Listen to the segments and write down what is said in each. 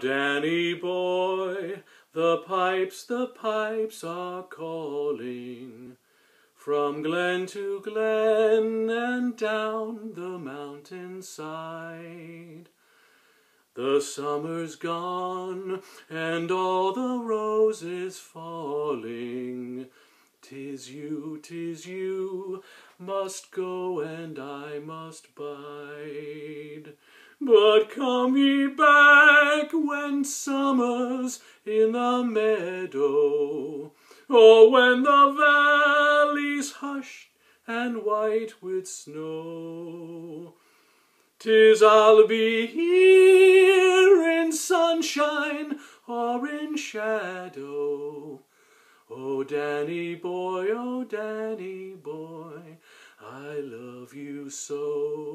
Danny boy, the pipes, the pipes are calling from glen to glen and down the mountain side. The summer's gone and all the roses falling. Tis you, tis you, must go and I must bide. But come ye back when summer's in the meadow, or when the valley's hushed and white with snow. Tis I'll be here in sunshine or in shadow. Oh, Danny boy, oh, Danny boy, I love you so.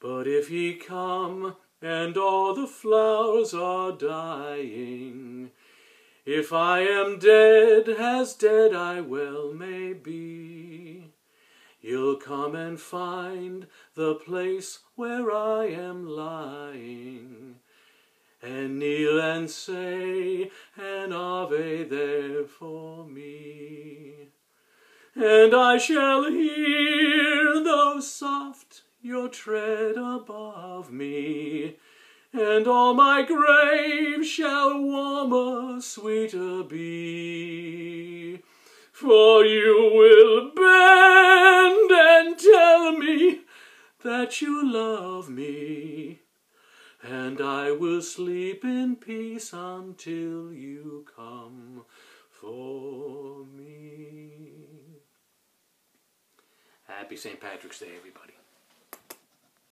But if ye come and all the flowers are dying, if I am dead, as dead I well may be, you'll come and find the place where I am lying, and kneel and say an Ave there for me. And I shall hear, though soft, your tread above me, and all my grave shall warmer, sweeter be. For you will bend and tell me that you love me, and I will sleep in peace until you come for me. Happy St. Patrick's Day, everybody.